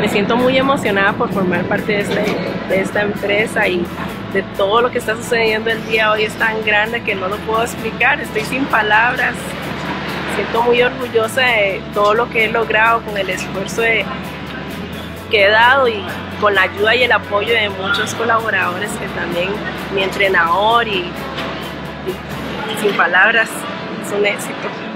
Me siento muy emocionada por formar parte de, este, de esta empresa y de todo lo que está sucediendo el día hoy es tan grande que no lo puedo explicar, estoy sin palabras. Siento muy orgullosa de todo lo que he logrado con el esfuerzo que he dado y con la ayuda y el apoyo de muchos colaboradores que también mi entrenador y sin palabras es un éxito.